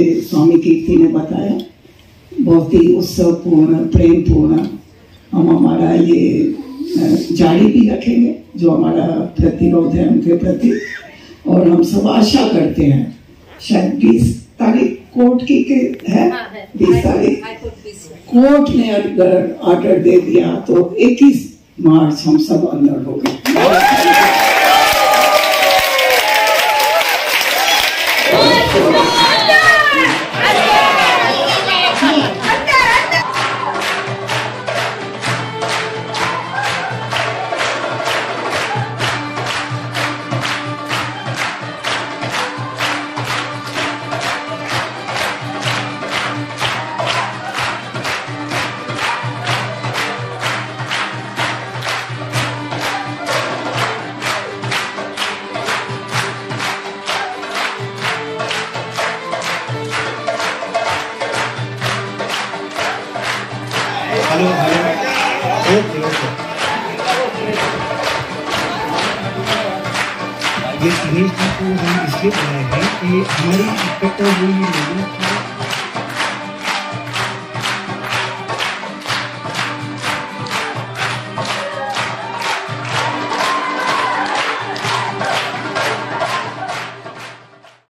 कीर्ति ने बताया बहुत ही उत्सव उत्सवपूर्ण प्रेमपूर्ण हम हमारा ये जारी भी रखेंगे जो हमारा प्रतिरोध है उनके प्रति। और हम सब आशा करते हैं शायद बीस तारीख कोर्ट की के है? हाँ, बीस तारीख? कोर्ट ने अगर ऑर्डर दे दिया तो 21 मार्च हम सब अंदर हो गए। Hello hello. ओके ओके ये इसलिए बनाए हैं कि हमारी इकट्ठा हुई लोगों की